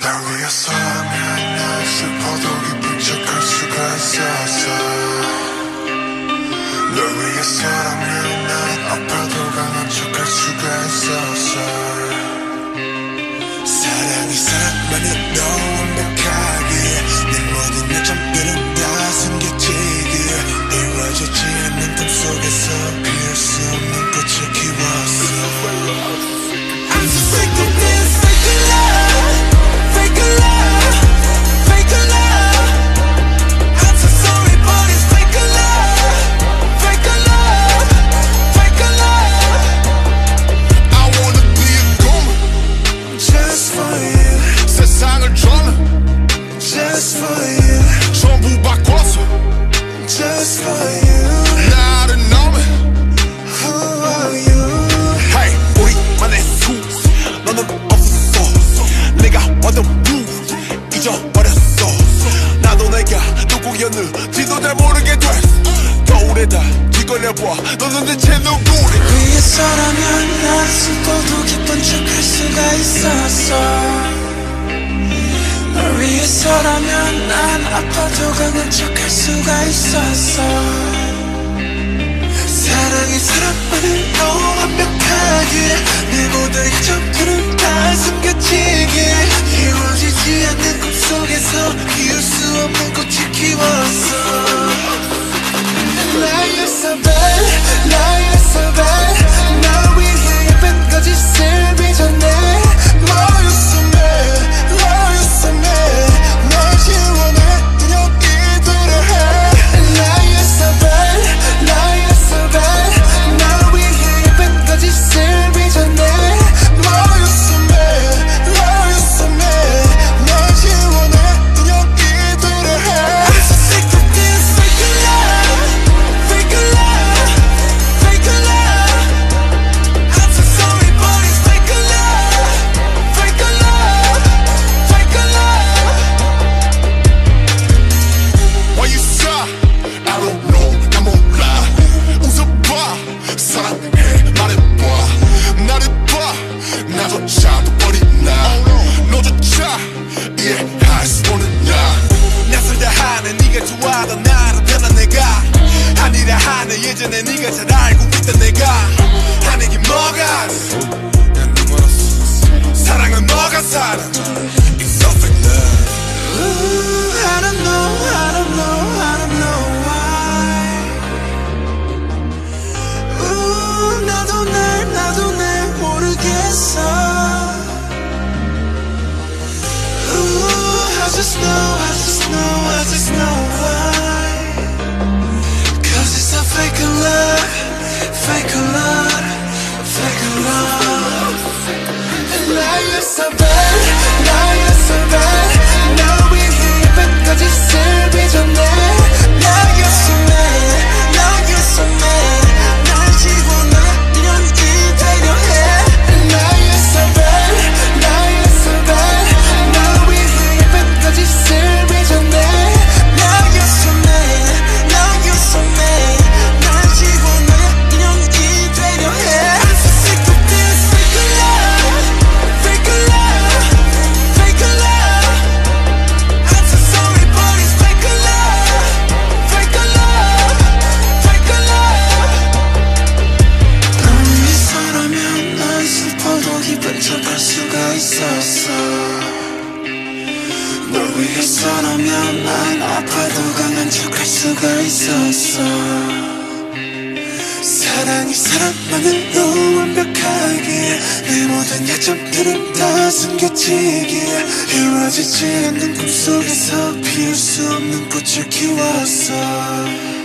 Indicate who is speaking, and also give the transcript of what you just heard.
Speaker 1: 날 위해서라면 난 슬퍼도 기쁜 척할 수가 있었어 널 위해서라면 난 아파도 강한 척할 수가 있었어 사랑이 사랑만은 너
Speaker 2: 거울에다 뒤걸려봐. 너는 대체 누구니
Speaker 1: 위해서라면 난 슬퍼도 기쁜 척할 수가 있었어. 널 위해서라면 난 아파도 강한 척할 수가 있었어. 사랑이 사랑만을 더 완벽하게 내 모든 이점들은
Speaker 2: 예전에 네가 잘 알고 있던 내가 하는 게 뭐가 난 눈물었어 사랑은 뭐가 사랑 It's so fake love
Speaker 1: Ooh, I don't know, I don't know, I don't know why. Ooh, 나도 날, 나도 날 모르겠어. Ooh, I just know, I just know, I just know 나였 위해서 라면 난 아파도 강한 척할 수가 있었어. 사랑이 사랑만으로 완벽하게 내 모든 약점들은 다 숨겨지게 이루어지지 않는 꿈속에서 피울 수 없는 꽃을 키웠어